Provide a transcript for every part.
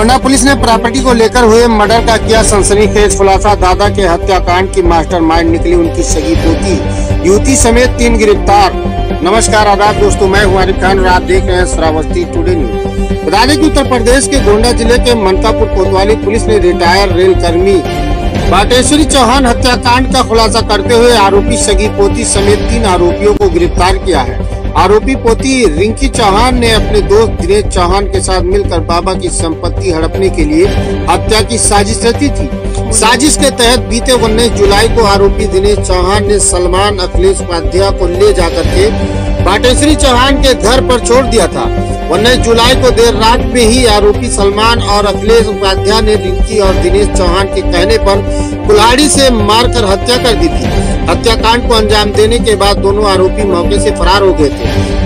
Gonda police ने property को लेकर हुए मर्डर का किया सनसनीखेज खुलासा। दादा के हत्याकांड की मास्टरमाइंड निकली उनकी सगी पोती। युवती समेत तीन गिरफ़्तार। नमस्कार, आदाब दोस्तों, मैं हूँ आरिफ खान और आप देख रहे हैं श्रावस्ती टुडे न्यूज़। बता दें कि उत्तर प्रदेश के गोंडा ज़िले के मनकापुर कोतवाली पुलिस ने रिटायर रेल कर्मी बाटेश्वरी चौहान हत्याकांड का खुलासा करते हुए आरोपी सगी पोती समेत तीन आरोपियों को गिरफ़्तार किया है। आरोपी पोती रिंकी चौहान ने अपने दोस्त दिनेश चौहान के साथ मिलकर बाबा की संपत्ति हड़पने के लिए हत्या की साजिश रची थी। साजिश के तहत बीते उन्नीस जुलाई को आरोपी दिनेश चौहान ने सलमान अखिलेश उपाध्याय को ले जाकर के बाटेश्वरी चौहान के घर पर छोड़ दिया था। उन्नीस जुलाई को देर रात में ही आरोपी सलमान और अखिलेश उपाध्याय ने रिंकी और दिनेश चौहान के कहने पर कुल्हाड़ी से मारकर हत्या कर दी थी। हत्याकांड को अंजाम देने के बाद दोनों आरोपी मौके से फरार हो गए थे।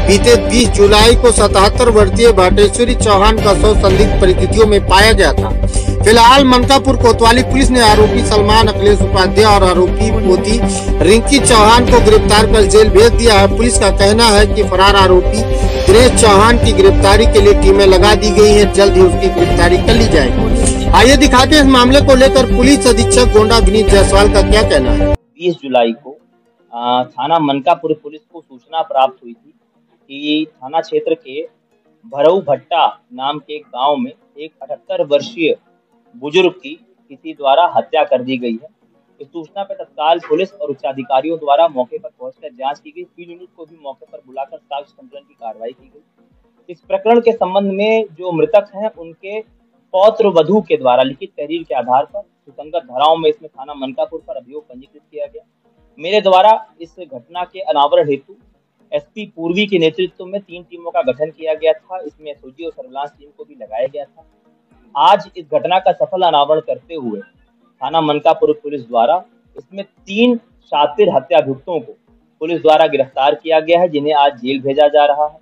बीते 20 जुलाई को 77 वर्षीय भाटेश्वरी चौहान का शव संदिग्ध परिस्थितियों में पाया गया था। फ़िलहाल मनकापुर कोतवाली पुलिस ने आरोपी सलमान अखिलेश उपाध्याय और आरोपी पोती रिंकी चौहान को गिरफ़्तार कर जेल भेज दिया है। पुलिस का कहना है कि फरार आरोपी दिनेश चौहान की गिरफ्तारी के लिए टीमें लगा दी गई हैं। जल्द ही उसकी गिरफ्तारी कर ली जाएगी। आइए दिखाते इस मामले को लेकर पुलिस अधीक्षक गोंडा विनीत जायसवाल का क्या कहना है। बीस जुलाई को थाना मनकापुर पुलिस को सूचना प्राप्त हुई थी कि थाना क्षेत्र के भरऊ भट्टा नाम के एक गाँव में एक अठहत्तर वर्षीय बुज़ुर्ग की किसी द्वारा हत्या कर दी गई है। इस सूचना पर तत्काल पुलिस और उच्चाधिकारियों द्वारा मौके पर पहुंचकर जाँच की गई। फ़ील्ड यूनिट को भी मौके पर बुलाकर साक्ष्य संकलन की कार्रवाई की गई। इस प्रकरण के संबंध में जो मृतक हैं, उनके पौत्र वधु के द्वारा लिखित तहरीर के आधार पर सुसंगत धाराओं में इसमें थाना मनकापुर पर अभियोग पंजीकृत किया मेरे द्वारा इस घटना के अनावरण हेतु एसपी पूर्वी के नेतृत्व में तीन टीमों का गठन किया गया था। इसमें एसओजी और सर्विलांस टीम को भी लगाया गया था। आज इस घटना का सफल अनावरण करते हुए थाना मनकापुर पुलिस द्वारा इसमें तीन शातिर हत्याभियुक्तों को पुलिस द्वारा गिरफ़्तार किया गया है, जिन्हें आज जेल भेजा जा रहा है।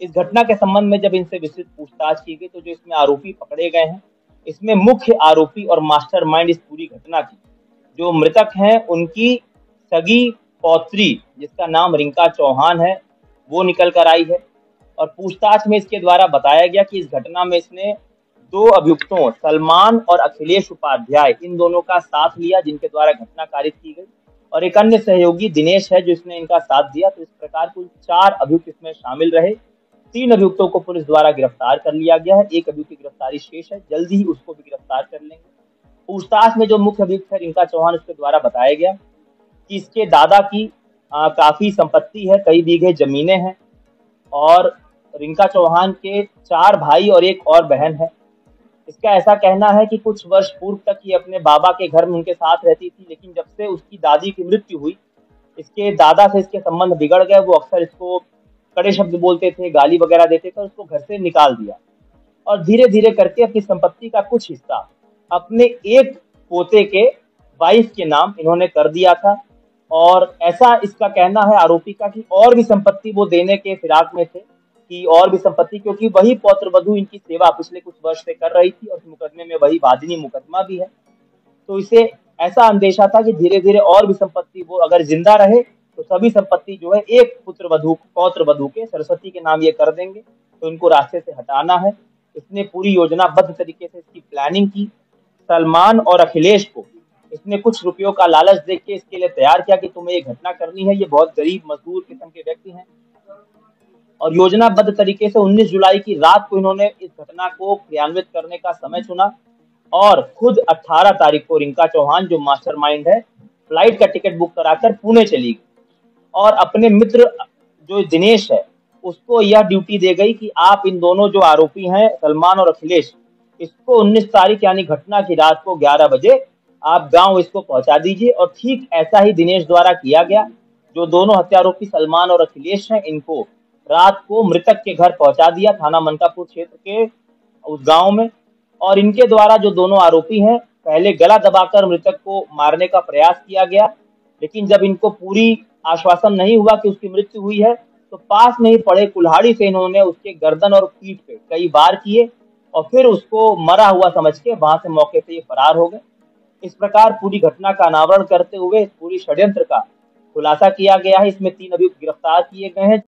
इस घटना के संबंध में जब इनसे विस्तृत पूछताछ की गई तो जो इसमें आरोपी पकड़े गए हैं, इसमें मुख्य आरोपी और मास्टरमाइंड इस पूरी घटना की, जो मृतक हैं, उनकी सगी पौत्री, जिसका नाम रिंका चौहान है, वो निकल कर आई है। और पूछताछ में इसके द्वारा बताया गया कि इस घटना में इसने दो अभियुक्तों, सलमान और अखिलेश उपाध्याय, इन दोनों का साथ लिया, जिनके द्वारा घटना कारित की गई। और एक अन्य सहयोगी, दिनेश, है जिसने इनका साथ दिया। तो इस प्रकार कुल चार अभियुक्त इसमें शामिल रहे। तीन अभियुक्तों को पुलिस द्वारा गिरफ़्तार कर लिया गया है। एक अभियुक्त की गिरफ्तारी शेष है। जल्दी ही उसको भी गिरफ़्तार कर लेंगे। पूछताछ में जो मुख्य अभियुक्त है, रिंका चौहान, उसके द्वारा बताया गया। कि इसके दादा की आ, काफ़ी संपत्ति है कई बीघे जमीनें हैं और रिंका चौहान के चार भाई और एक और बहन है। इसका ऐसा कहना है कि कुछ वर्ष पूर्व तक ये अपने बाबा के घर में उनके साथ रहती थी लेकिन जब से उसकी दादी की मृत्यु हुई इसके दादा से इसके संबंध बिगड़ गए। वो अक्सर इसको कड़े शब्द बोलते थे गाली वगैरह देते थे उसको घर से निकाल दिया। और धीरे धीरे करके अपनी संपत्ति का कुछ हिस्सा अपने एक पोते के वाइफ के नाम इन्होंने कर दिया था। और ऐसा इसका कहना है आरोपी का कि और भी संपत्ति वो देने के फिराक में थे, कि और भी संपत्ति, क्योंकि वही पौत्र वधु इनकी सेवा पिछले कुछ वर्ष से कर रही थी और मुकदमे में वही वादिनी मुकदमा भी है। तो इसे ऐसा अंदेशा था कि धीरे धीरे और भी संपत्ति वो अगर ज़िंदा रहे तो सभी संपत्ति जो है एक पुत्र वधु, पौत्र वधु के, सरस्वती के नाम ये कर देंगे। तो इनको रास्ते से हटाना है। इसने पूरी योजनाबद्ध तरीके से इसकी प्लानिंग की। सलमान और अखिलेश को इसने कुछ रुपयों का लालच देख के इसके लिए तैयार किया कि तुम्हें ये घटना करनी है। ये बहुत गरीब, मजदूर किस्म के व्यक्ति हैं। और योजनाबद्ध तरीके से 19 जुलाई की रात को इन्होंने इस घटना को क्रियान्वित करने का समय चुना। और खुद 18 तारीख को रिंका चौहान, जो मास्टरमाइंड है, फ़्लाइट का टिकट बुक कराकर पुणे चली गई। और अपने मित्र जो दिनेश है, उसको यह ड्यूटी दे गई कि आप इन दोनों जो आरोपी हैं, सलमान और अखिलेश, इसको 19 तारीख यानी घटना की रात को 11 बजे आप गाँव इसको पहुँचा दीजिए। और ठीक ऐसा ही दिनेश द्वारा किया गया, जो दोनों हत्यारोपी सलमान और अखिलेश हैं, इनको रात को मृतक के घर पहुँचा दिया थाना मनकापुर क्षेत्र के उस गाँव में। और इनके द्वारा जो दोनों आरोपी हैं, पहले गला दबाकर मृतक को मारने का प्रयास किया गया, लेकिन जब इनको पूरी आश्वासन नहीं हुआ कि उसकी मृत्यु हुई है तो पास में ही पड़े कुल्हाड़ी से इन्होंने उसके गर्दन और पीठ पे कई बार किए, और फिर उसको मरा हुआ समझ के वहाँ से मौके से ये फरार हो गए। इस प्रकार पूरी घटना का अनावरण करते हुए पूरी षड्यंत्र का खुलासा किया गया है। इसमें तीन अभियुक्त गिरफ़्तार किए गए हैं।